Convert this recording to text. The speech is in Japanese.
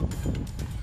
えっ?